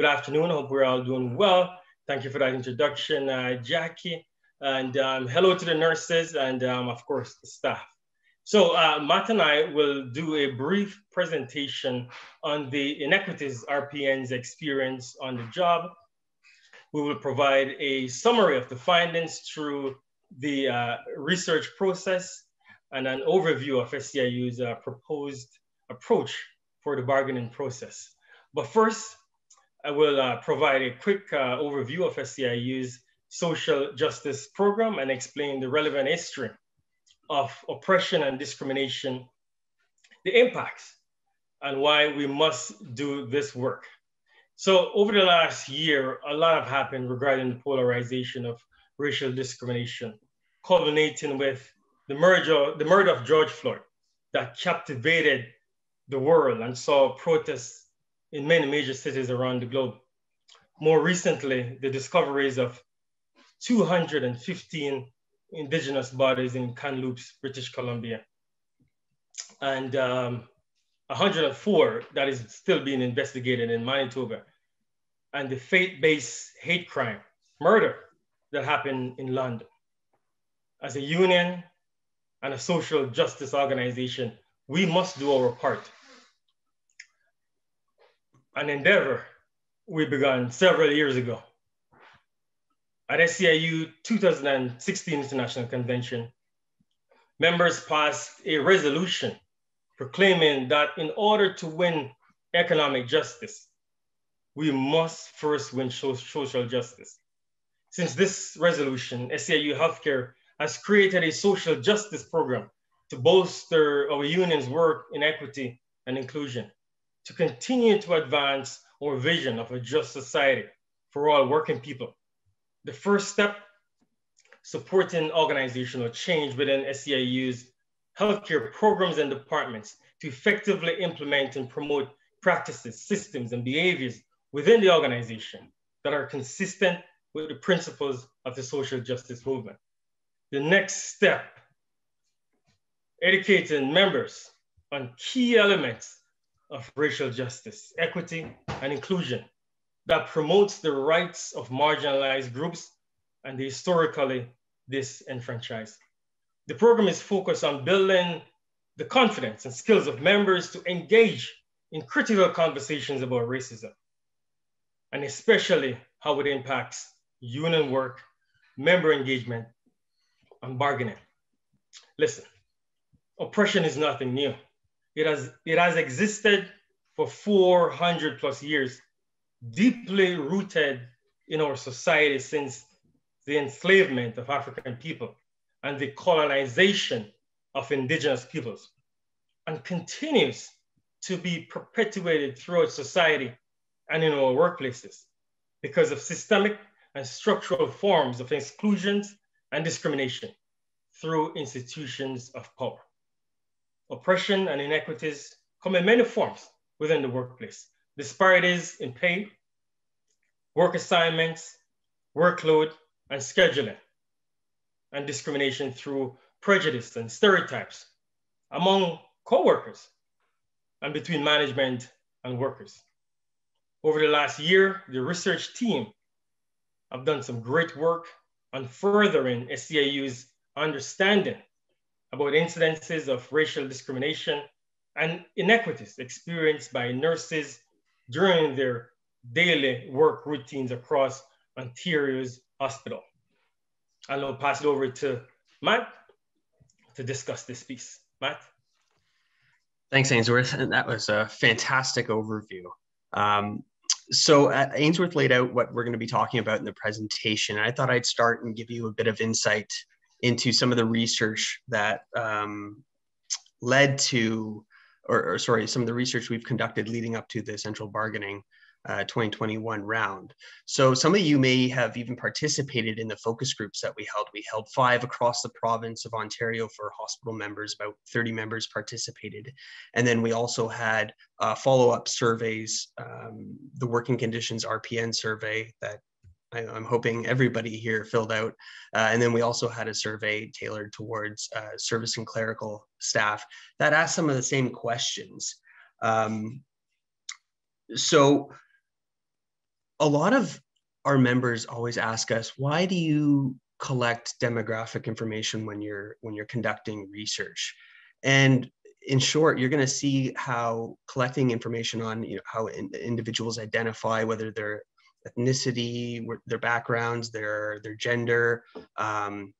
Good afternoon. Hope we're all doing well. Thank you for that introduction, uh, Jackie. And um, hello to the nurses and, um, of course, the staff. So uh, Matt and I will do a brief presentation on the inequities RPN's experience on the job. We will provide a summary of the findings through the uh, research process and an overview of SEIU's uh, proposed approach for the bargaining process. But first, I will uh, provide a quick uh, overview of SEIU's social justice program and explain the relevant history of oppression and discrimination, the impacts, and why we must do this work. So over the last year, a lot have happened regarding the polarization of racial discrimination, culminating with the murder, the murder of George Floyd that captivated the world and saw protests in many major cities around the globe. More recently, the discoveries of 215 indigenous bodies in Kamloops, British Columbia, and um, 104 that is still being investigated in Manitoba, and the faith-based hate crime, murder that happened in London. As a union and a social justice organization, we must do our part. An endeavor we began several years ago at SEIU 2016 International Convention, members passed a resolution proclaiming that in order to win economic justice, we must first win social justice. Since this resolution, SEIU Healthcare has created a social justice program to bolster our union's work in equity and inclusion, to continue to advance our vision of a just society for all working people the first step, supporting organizational change within SEIU's healthcare programs and departments to effectively implement and promote practices, systems, and behaviors within the organization that are consistent with the principles of the social justice movement. The next step, educating members on key elements of racial justice, equity, and inclusion that promotes the rights of marginalized groups and the historically disenfranchised. The program is focused on building the confidence and skills of members to engage in critical conversations about racism, and especially how it impacts union work, member engagement, and bargaining. Listen, oppression is nothing new. It has, it has existed for 400 plus years deeply rooted in our society since the enslavement of African people and the colonization of indigenous peoples, and continues to be perpetuated throughout society and in our workplaces because of systemic and structural forms of exclusions and discrimination through institutions of power. Oppression and inequities come in many forms within the workplace, disparities in pay, work assignments, workload, and scheduling, and discrimination through prejudice and stereotypes among coworkers and between management and workers. Over the last year, the research team have done some great work on furthering SEIU's understanding about incidences of racial discrimination and inequities experienced by nurses during their daily work routines across Ontario's hospital. And I'll pass it over to Matt to discuss this piece. Matt? Thanks, Ainsworth. And that was a fantastic overview. Um, so uh, Ainsworth laid out what we're going to be talking about in the presentation. I thought I'd start and give you a bit of insight into some of the research that um, led to or, or, sorry, some of the research we've conducted leading up to the central bargaining uh, 2021 round. So some of you may have even participated in the focus groups that we held. We held five across the province of Ontario for hospital members, about 30 members participated. And then we also had uh, follow-up surveys, um, the working conditions RPN survey that I, am hoping everybody here filled out. Uh, and then we also had a survey tailored towards uh, service and clerical staff that asked some of the same questions. Um, so a lot of our members always ask us, why do you collect demographic information when you're when you're conducting research? And in short, you're going to see how collecting information on you know, how in, individuals identify, whether their ethnicity, their backgrounds, their their gender, um,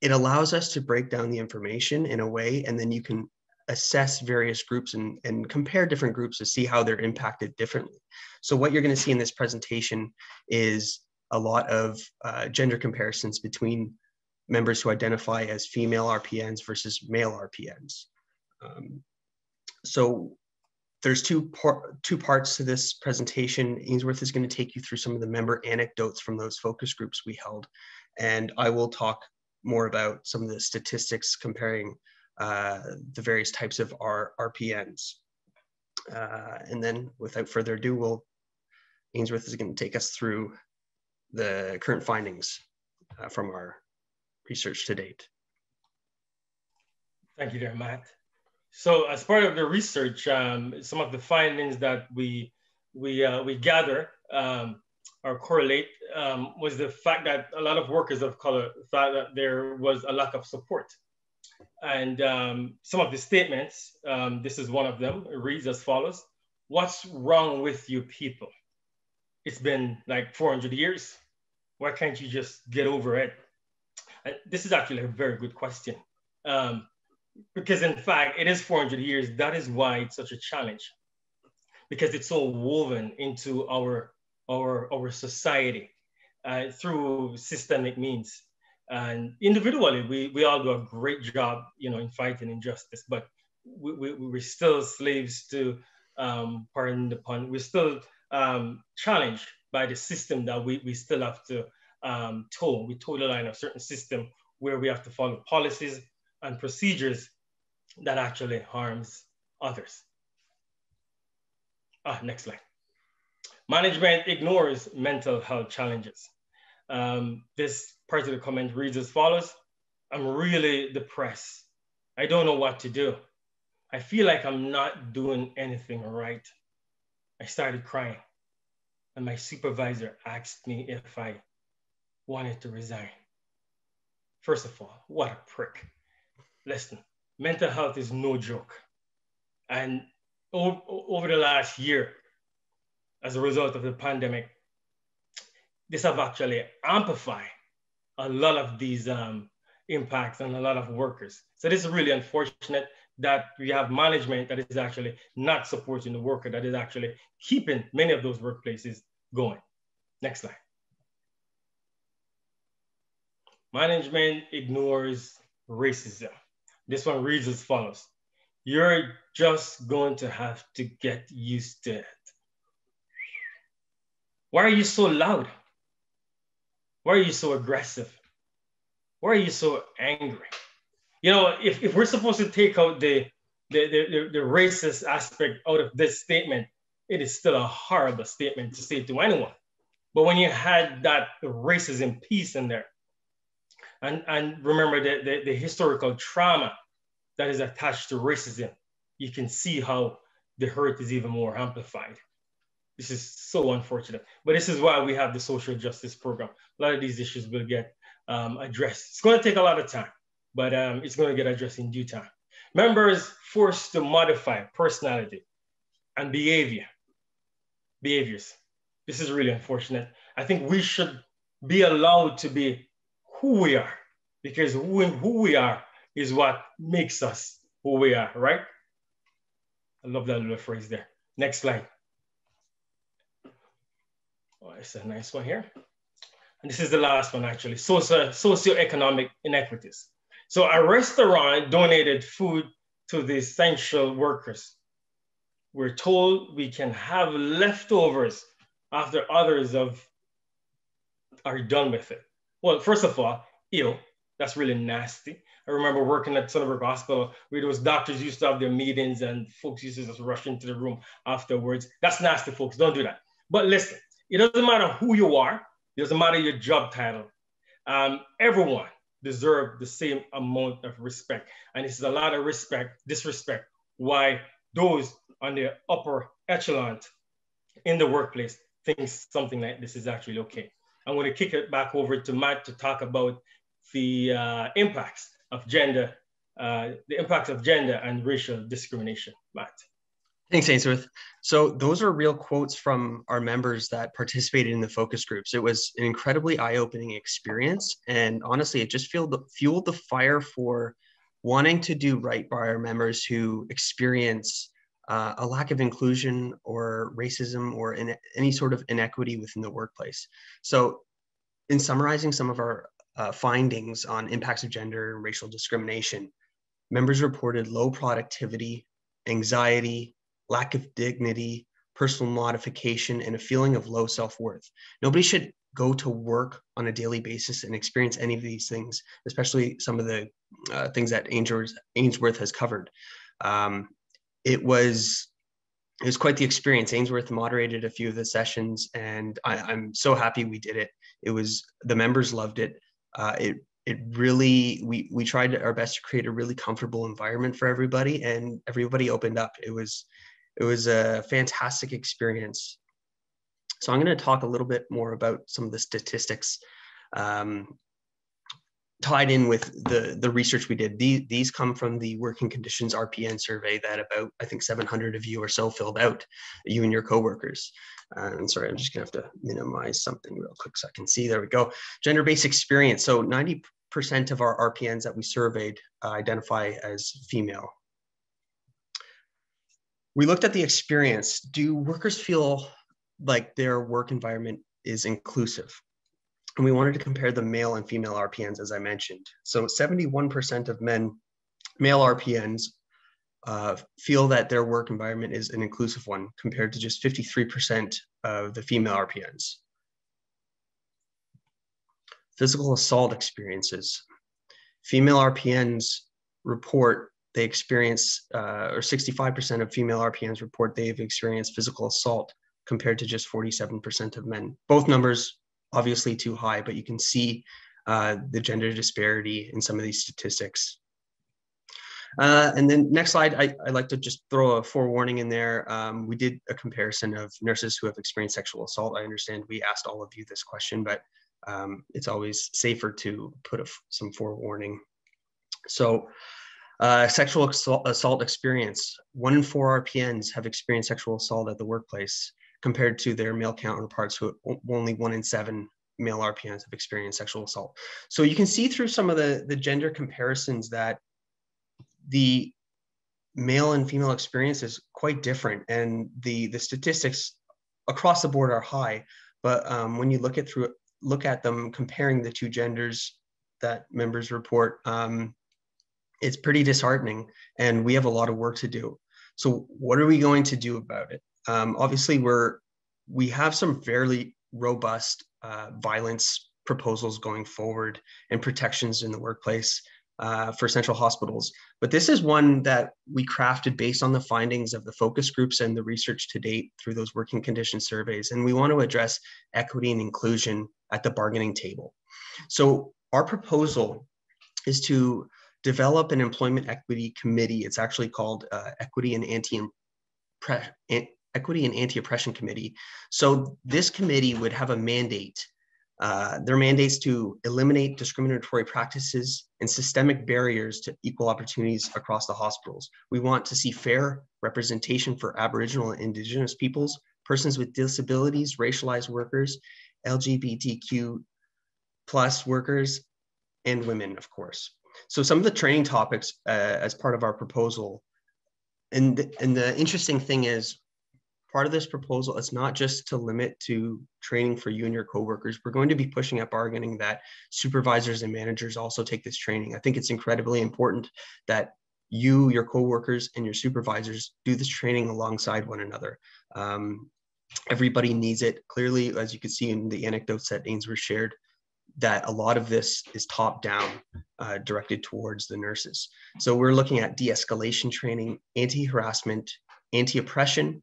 it allows us to break down the information in a way, and then you can assess various groups and, and compare different groups to see how they're impacted differently. So what you're going to see in this presentation is a lot of uh, gender comparisons between members who identify as female RPNs versus male RPNs. Um, so there's two, par two parts to this presentation. Ainsworth is going to take you through some of the member anecdotes from those focus groups we held. And I will talk more about some of the statistics comparing uh, the various types of R RPNs. Uh, and then without further ado, we'll, Ainsworth is going to take us through the current findings uh, from our research to date. Thank you there, Matt. So as part of the research, um, some of the findings that we, we, uh, we gather um, or correlate um, was the fact that a lot of workers of color thought that there was a lack of support. And um, some of the statements, um, this is one of them, it reads as follows. What's wrong with you people? It's been like 400 years. Why can't you just get over it? This is actually a very good question. Um, because in fact, it is 400 years. That is why it's such a challenge because it's so woven into our, our, our society uh, through systemic means. And individually, we, we all do a great job, you know, in fighting injustice, but we, we, we're still slaves to, um, pardon the pun, we're still um, challenged by the system that we, we still have to um, toe. We toe the line of certain system where we have to follow policies and procedures that actually harms others. Ah, next slide. Management ignores mental health challenges. Um, this part of the comment reads as follows. I'm really depressed. I don't know what to do. I feel like I'm not doing anything right. I started crying and my supervisor asked me if I wanted to resign. First of all, what a prick listen, mental health is no joke. And over, over the last year, as a result of the pandemic, this have actually amplified a lot of these um, impacts on a lot of workers. So this is really unfortunate that we have management that is actually not supporting the worker, that is actually keeping many of those workplaces going. Next slide. Management ignores racism. This one reads as follows. You're just going to have to get used to it. Why are you so loud? Why are you so aggressive? Why are you so angry? You know, if, if we're supposed to take out the, the, the, the racist aspect out of this statement, it is still a horrible statement to say to anyone. But when you had that racism piece in there, and, and remember the, the, the historical trauma that is attached to racism, you can see how the hurt is even more amplified. This is so unfortunate. But this is why we have the social justice program. A lot of these issues will get um, addressed. It's going to take a lot of time, but um, it's going to get addressed in due time. Members forced to modify personality and behavior, behaviors. This is really unfortunate. I think we should be allowed to be who we are because who, who we are is what makes us who we are, right? I love that little phrase there. Next slide. Oh, it's a nice one here. And this is the last one actually, Socio socioeconomic inequities. So a restaurant donated food to the essential workers. We're told we can have leftovers after others have, are done with it. Well, first of all, ew, that's really nasty. I remember working at Sunnybrook Hospital where those doctors used to have their meetings and folks used to just rush into the room afterwards. That's nasty, folks. Don't do that. But listen, it doesn't matter who you are, it doesn't matter your job title. Um, everyone deserves the same amount of respect. And this is a lot of respect, disrespect, why those on the upper echelon in the workplace thinks something like this is actually okay. I'm going to kick it back over to Matt to talk about the uh, impacts of gender, uh, the impacts of gender and racial discrimination. Matt. Thanks, Ainsworth. So those are real quotes from our members that participated in the focus groups. It was an incredibly eye-opening experience, and honestly, it just fueled the, fueled the fire for wanting to do right by our members who experience uh, a lack of inclusion or racism or in, any sort of inequity within the workplace. So, in summarizing some of our uh, findings on impacts of gender and racial discrimination, members reported low productivity, anxiety, lack of dignity, personal modification, and a feeling of low self worth. Nobody should go to work on a daily basis and experience any of these things, especially some of the uh, things that Ainsworth, has covered. Um, it was it was quite the experience. Ainsworth moderated a few of the sessions, and I, am so happy we did it. It was the members loved it. Uh, it it really we we tried our best to create a really comfortable environment for everybody, and everybody opened up. It was it was a fantastic experience. So I'm going to talk a little bit more about some of the statistics um, tied in with the the research we did. These, these come from the working conditions RPN survey that about I think 700 of you or so filled out, you and your coworkers. Uh, and sorry, I'm just gonna have to minimize something real quick so I can see. There we go. Gender-based experience. So 90% of our RPNs that we surveyed uh, identify as female. We looked at the experience. Do workers feel like their work environment is inclusive? And we wanted to compare the male and female RPNs, as I mentioned. So 71% of men, male RPNs, uh, feel that their work environment is an inclusive one, compared to just 53% of the female RPNs. Physical assault experiences. Female RPNs report they experience, uh, or 65% of female RPNs report they've experienced physical assault compared to just 47% of men. Both numbers obviously too high, but you can see uh, the gender disparity in some of these statistics. Uh, and then next slide, I, I, like to just throw a forewarning in there. Um, we did a comparison of nurses who have experienced sexual assault. I understand we asked all of you this question, but um, it's always safer to put a, some forewarning. So uh, sexual assault, assault experience, one in four RPNs have experienced sexual assault at the workplace compared to their male counterparts who only one in seven male RPNs have experienced sexual assault. So you can see through some of the, the gender comparisons that the male and female experience is quite different and the, the statistics across the board are high. But um, when you look at through look at them comparing the two genders that members report, um, it's pretty disheartening and we have a lot of work to do. So what are we going to do about it? Um, obviously, we're we have some fairly robust uh, violence proposals going forward and protections in the workplace uh, for central hospitals. But this is one that we crafted based on the findings of the focus groups and the research to date through those working condition surveys. And we want to address equity and inclusion at the bargaining table. So our proposal is to develop an employment equity committee. It's actually called uh, Equity and Anti Equity and Anti-Oppression Committee. So this committee would have a mandate. Uh, their mandates to eliminate discriminatory practices and systemic barriers to equal opportunities across the hospitals. We want to see fair representation for Aboriginal and Indigenous peoples, persons with disabilities, racialized workers, LGBTQ plus workers, and women, of course. So some of the training topics uh, as part of our proposal, and, and the interesting thing is part of this proposal is not just to limit to training for you and your coworkers. We're going to be pushing at bargaining that supervisors and managers also take this training. I think it's incredibly important that you, your coworkers, and your supervisors do this training alongside one another. Um, everybody needs it. Clearly, as you can see in the anecdotes that Ainsworth shared, that a lot of this is top down, uh, directed towards the nurses. So we're looking at de-escalation training, anti-harassment, anti-oppression,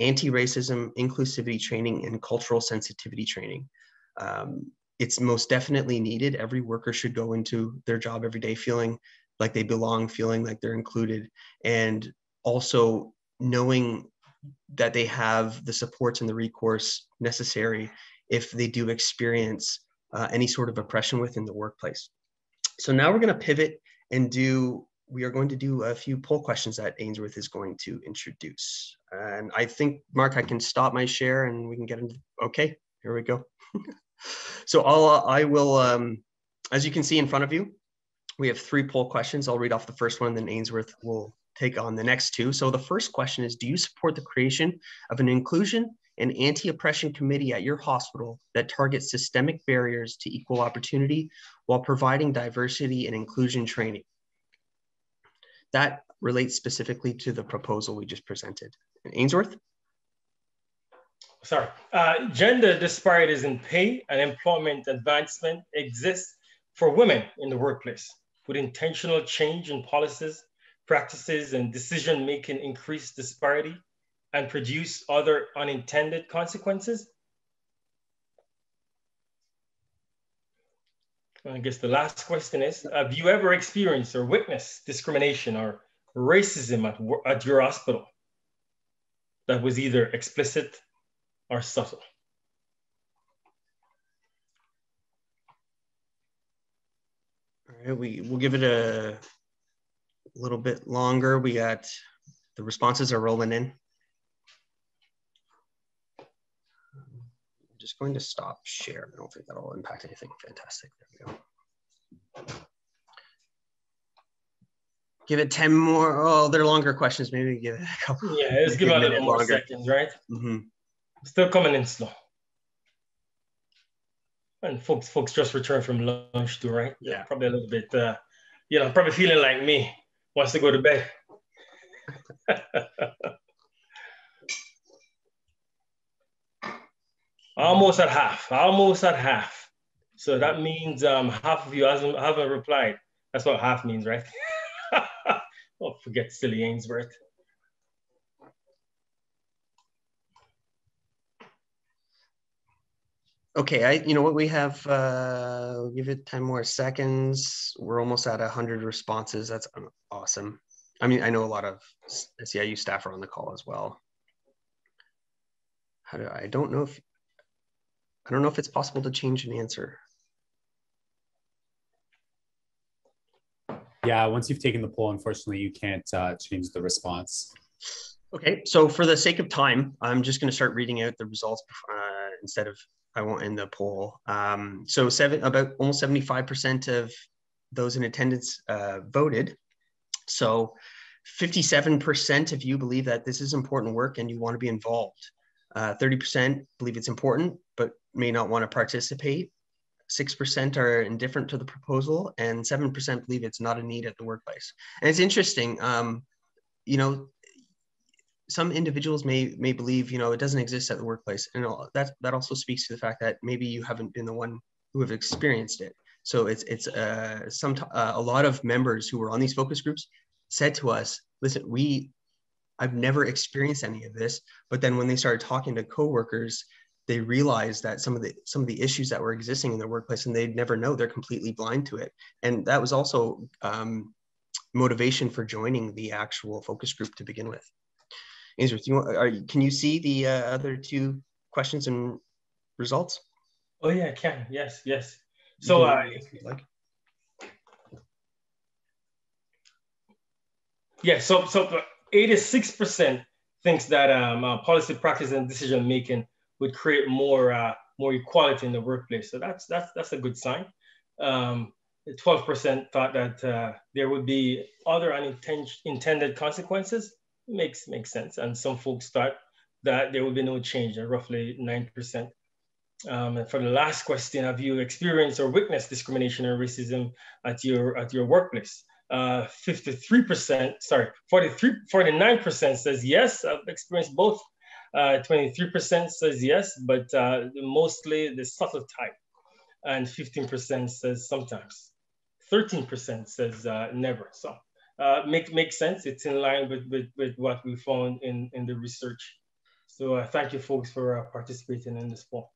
anti-racism, inclusivity training, and cultural sensitivity training. Um, it's most definitely needed. Every worker should go into their job every day feeling like they belong, feeling like they're included, and also knowing that they have the supports and the recourse necessary if they do experience uh, any sort of oppression within the workplace. So now we're going to pivot and do, we are going to do a few poll questions that Ainsworth is going to introduce. And I think, Mark, I can stop my share and we can get into, okay, here we go. so I'll, I will, um, as you can see in front of you, we have three poll questions. I'll read off the first one, and then Ainsworth will take on the next two. So the first question is, do you support the creation of an inclusion and anti-oppression committee at your hospital that targets systemic barriers to equal opportunity while providing diversity and inclusion training? That relates specifically to the proposal we just presented. Ainsworth? Sorry. Uh, gender disparities in pay and employment advancement exist for women in the workplace with intentional change in policies, practices, and decision-making increase disparity and produce other unintended consequences? I guess the last question is, have you ever experienced or witnessed discrimination or racism at, at your hospital that was either explicit or subtle? All right, we, we'll give it a little bit longer. We got, the responses are rolling in. Just going to stop share. I don't think that'll impact anything. Fantastic, there we go. Give it 10 more, oh, they're longer questions. Maybe give it a couple. Yeah, let's give it a little more longer. seconds, right? Mm -hmm. Still coming in slow. And folks, folks just returned from lunch too, right? Yeah. Probably a little bit, uh, you know, probably feeling like me, wants to go to bed. almost at half, almost at half. So that means um, half of you hasn't, haven't replied. That's what half means, right? oh, forget silly Ainsworth. Okay, I you know what we have. Uh, we'll give it ten more seconds. We're almost at hundred responses. That's awesome. I mean, I know a lot of SEIU staff are on the call as well. How do I don't know if I don't know if it's possible to change an answer. Yeah, once you've taken the poll, unfortunately, you can't uh, change the response. Okay, so for the sake of time, I'm just going to start reading out the results uh, instead of I won't end the poll. Um, so seven, about almost 75% of those in attendance uh, voted. So 57% of you believe that this is important work and you want to be involved. Uh, 30% believe it's important, but may not want to participate. 6% are indifferent to the proposal and 7% believe it's not a need at the workplace. And it's interesting, um, you know, some individuals may may believe you know it doesn't exist at the workplace and that that also speaks to the fact that maybe you haven't been the one who have experienced it so it's it's uh, some uh, a lot of members who were on these focus groups said to us listen we i've never experienced any of this but then when they started talking to coworkers they realized that some of the some of the issues that were existing in their workplace and they'd never know they're completely blind to it and that was also um, motivation for joining the actual focus group to begin with Ainsworth, you want, are, can you see the uh, other two questions and results? Oh yeah, I can. Yes, yes. So, uh, like. Yeah, so so 86% thinks that um, uh, policy practice and decision making would create more uh, more equality in the workplace. So that's that's that's a good sign. Um, 12% thought that uh, there would be other unintended consequences makes makes sense. And some folks thought that there would be no change, at roughly 9%. Um, and for the last question, have you experienced or witnessed discrimination or racism at your at your workplace? Uh, 53%, sorry, 43, 49% says yes, I've experienced both. Uh, 23% uh, says yes, but uh, mostly the subtle type. And 15% says sometimes. 13% says uh, never. So uh, make makes sense. It's in line with, with, with what we found in, in the research. So uh, thank you folks for uh, participating in this poll.